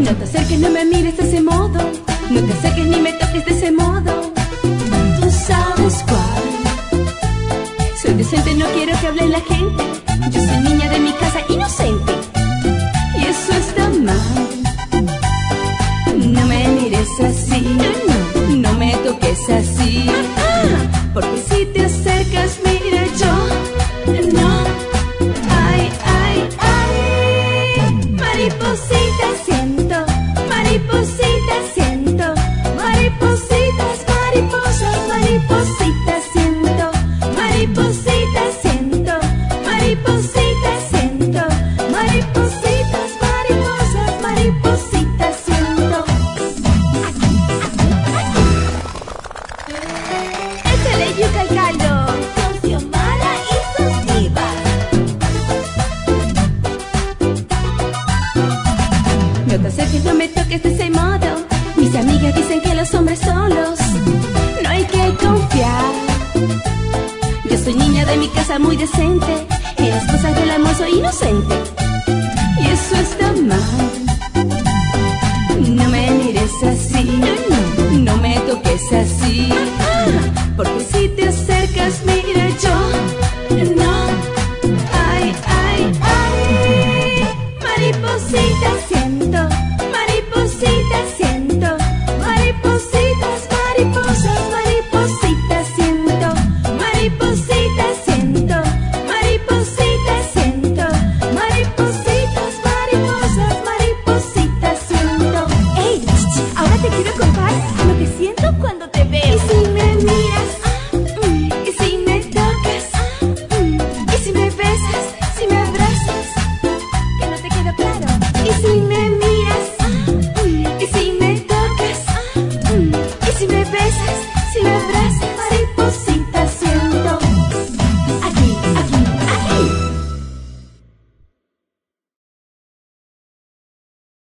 No te acerques, no me mires de ese modo. No te acerques ni me toques de ese modo. Tú sabes cuál. Soy decente, no quiero que hable la gente. Yo soy niña de mi casa inocente. Y eso está mal. No me mires así. No me toques así. Maripositas, mariposas, maripositas siento. Maripositas siento, maripositas siento. Maripositas, mariposas, maripositas siento. Échale yuca al caldo. Con Xiomara y sus divas. No te acerques, no me toques de ese modo. Mis amigas dicen que los hombres solos de mi casa muy decente. En las cosas del amor soy inocente. Y eso está mal. No me mires así, no, me toques así. Porque si te acercas, mira yo, no. Ay, ay, ay. Mariposita siento, mariposita siento. Maripositas, mariposas, lo que siento cuando te